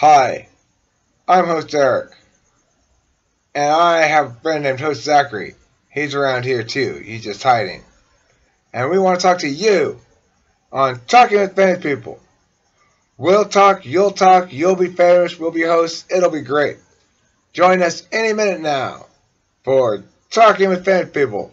Hi, I'm host Eric, and I have a friend named host Zachary. He's around here too, he's just hiding. And we want to talk to you on Talking with Famous People. We'll talk, you'll talk, you'll be famous, we'll be hosts, it'll be great. Join us any minute now for Talking with Famous People.